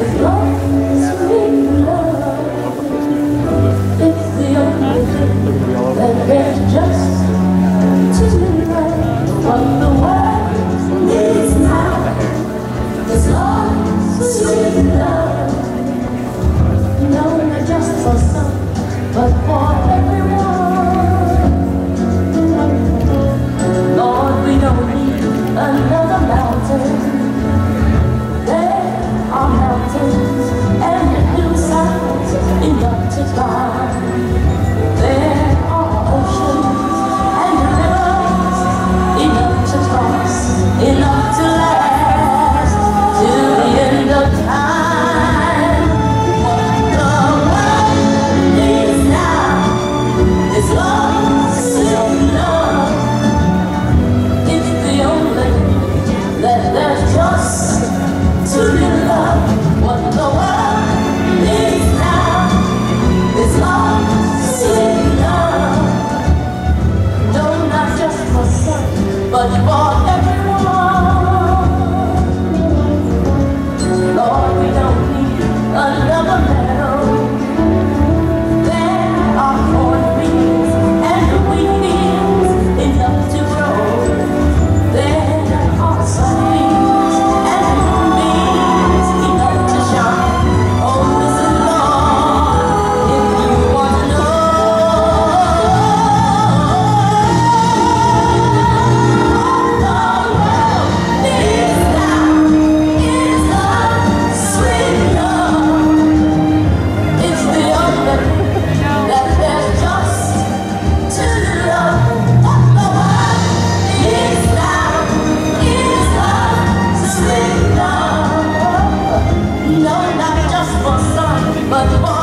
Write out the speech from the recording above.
Let's. Lord, we don't need a but